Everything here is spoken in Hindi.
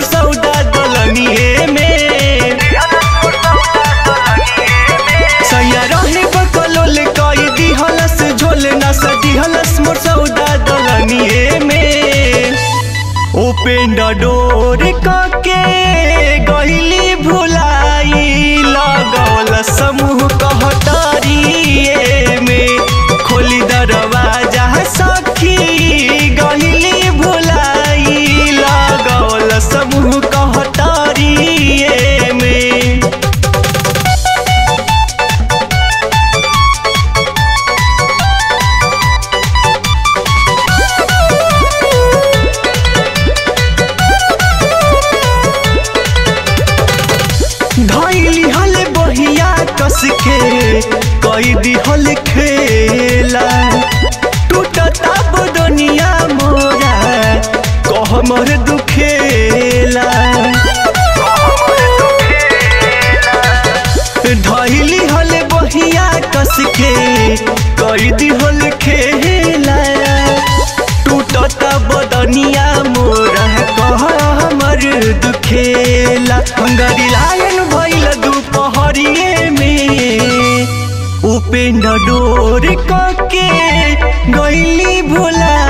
राजपुर सौदा दलनी हे में सैया रहे बकलोल कई दिहलस झोल मोर सौदा दलनी हे में ओपेंड डोर कके गहिली भूल कस के कई दिहल खेला। टूटता बदनिया मोरा, कह मर दुखेला। धैली हल बहिया कस के कई दिहल खेला टूटता बदनिया मोरा, कह हमर दुखेला। हंगरी लायन भइल में उपेंद्र डोर के गैली भुलाई